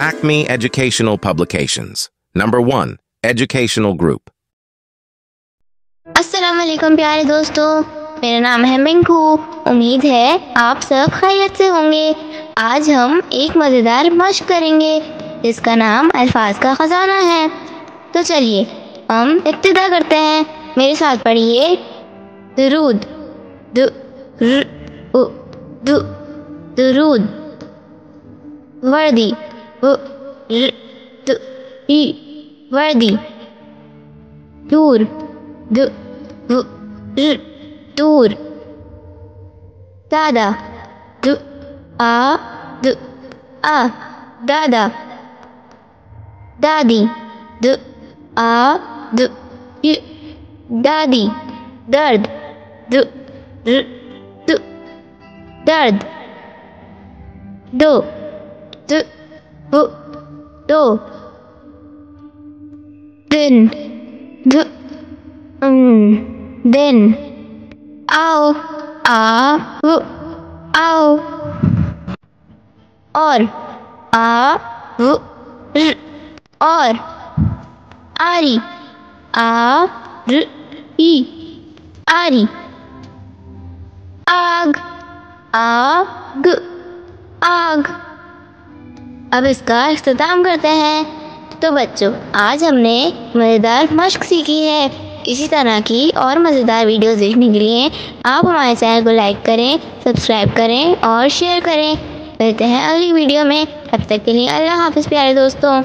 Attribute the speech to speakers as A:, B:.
A: Acme Educational Publications. Number 1. Educational Group.
B: वालेकुम प्यारे दोस्तों मेरा नाम है मिंकू उम्मीद है आप सब खैरियत से होंगे आज हम एक मज़ेदार मश्क करेंगे, जिसका नाम अल्फाज का ख़जाना है तो चलिए, हम इब्तदा करते हैं मेरे साथ पढ़िए दरूद, दु दु वर्दी to worthy tour g r tour dada d a d a dada daddy d a d i daddy dard d r d dard do d Ho. Do. Then. The. Um. Then. Ow. Ah. Ho. Ow. Or. Ah. Ho. R. Or. Ari. Ah. R. E. Ari. Ag. Ag. Ag. अब इसका अख्ताम करते हैं। तो बच्चों, आज हमने मज़ेदार मश्क सीखी है। इसी तरह की और मज़ेदार वीडियोस देखने के लिए आप हमारे चैनल को लाइक करें, सब्सक्राइब करें और शेयर करें। मिलते हैं अगली वीडियो में। तब तक के लिए अल्लाह हाफिज़ प्यारे दोस्तों।